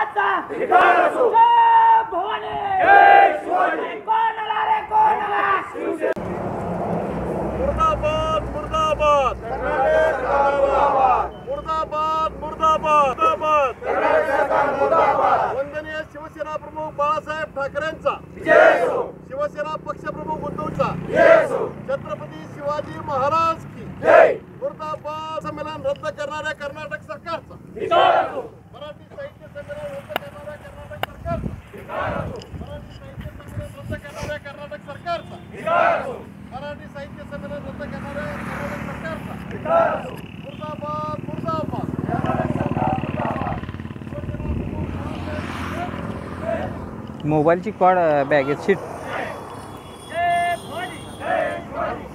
जय भवानी। कोणाला रे कोणाला मुर्दाबाद मुर्दाबाद। मुर्दाबाद। मुर्दाबाद मुर्दाबाद। वंदनीय शिवसेना प्रमुख बाळासाहेब ठाकरेंचा। शिवसेना पक्षप्रमुख उद्धवचा। छत्रपती शिवाजी महाराज की मुर्दाबाद संमेलन रद्द करणाऱ्या कर्नाटक सरकारचा मराठी साहित्य संमेलन रद्द करणाऱ्या कर्नाटक सरकारचा मराठी साहित्य संमेलन रद्द करणाऱ्या कर्नाटक सरकारचा मराठी साहित्य संमेलन रद्द करणाऱ्या कर्नाटक सरकारचा मुर्दाबाद मुर्दाबाद. मोबाईलची कॉड बॅगेत शीट जय भवानी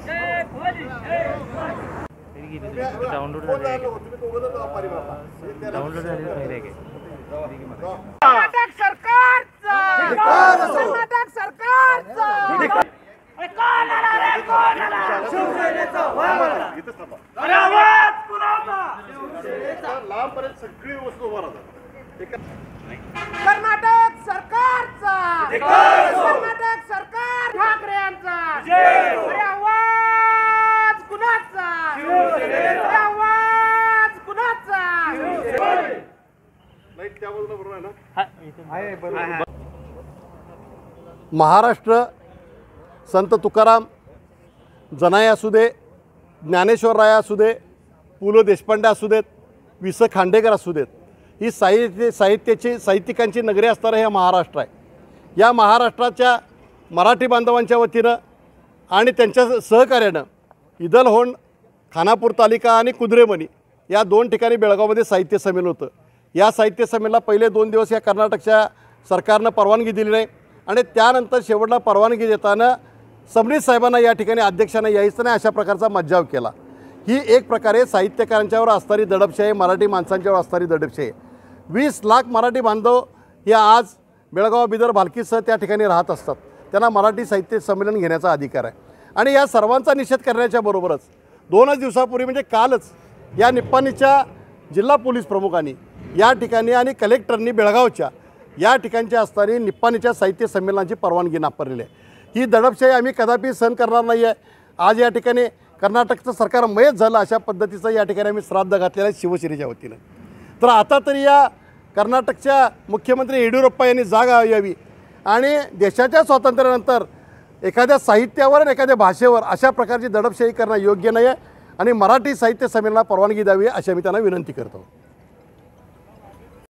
जय भवानी डाउनलोड कोण राहिलं हो? तुम्ही दोघं जण व्यापारी बाबा. हे त्याला- डाउनलोड झाले कर्नाटक सरकारचा! कर्नाटक सरकारचा अरे कोणाला रे इथंच थांबा. अरे आवाज कुणाचा इथं लांबपर्यंत सगळी वस्तू उभा राहतात. एका कर्नाटक सरकारचा. कर्नाटक सरकार. ठाकरे यांचा. अरे आवाज कुणाचा? अरे आवाज कुणाचा? लाइट त्या बाजूला बरोबर. आहे ना महाराष्ट्र संत तुकाराम जनाई असू दे ज्ञानेश्वर राय असू दे पु ल देशपांडे असू देत वि स खांडेकर असू देत ही साहित्य साहित्याची साहित्यिकांची नगरी असणारं हे महाराष्ट्र आहे. या महाराष्ट्राच्या मराठी बांधवांच्या वतीनं आणि त्यांच्या सहकार्यानं इदलहोंड खानापूर तालिका आणि कुद्रेमणी या दोन ठिकाणी बेळगावमध्ये साहित्य संमेलन होतं. या साहित्य संमेलनाला पहिले दोन दिवस या कर्नाटकच्या सरकारनं परवानगी दिली नाही आणि त्यानंतर शेवटला परवानगी देताना सबनीस साहेबांना या ठिकाणी अध्यक्षांना यायचं नाही अशा प्रकारचा मज्जाव केला. ही एक प्रकारे साहित्यकारांच्यावर असणारी दडपशाही मराठी माणसांच्यावर असणारी दडपशाही. वीस लाख मराठी बांधव हे आज बेळगाव बिदर भालकीसह त्या ठिकाणी राहत असतात. त्यांना मराठी साहित्य संमेलन घेण्याचा अधिकार आहे. आणि या सर्वांचा निषेध करण्याच्या बरोबरच दोनच दिवसापूर्वी म्हणजे कालच या निप्पाणीच्या जिल्हा पोलीस प्रमुखांनी या ठिकाणी आणि कलेक्टरनी बेळगावच्या या ठिकाणच्या असताना निप्पाणीच्या साहित्य संमेलनाची परवानगी नाकारलेली आहे. ही दडपशाही आम्ही कदापि सहन करणार नाही आहे आज या ठिकाणी कर्नाटकचं सरकार मयत झालं अशा पद्धतीचं या ठिकाणी आम्ही श्राद्ध घातलेलं आहे शिवसेनेच्या वतीनं. तर आता तरी या कर्नाटकच्या मुख्यमंत्री येडियुरप्पा यांनी जागा यावी आणि देशाच्या स्वातंत्र्यानंतर एखाद्या साहित्यावर आणि एखाद्या भाषेवर अशा प्रकारची दडपशाही करणं योग्य नाही आहे आणि मराठी साहित्य संमेलनाला परवानगी द्यावी अशी आम्ही त्यांना विनंती करतो.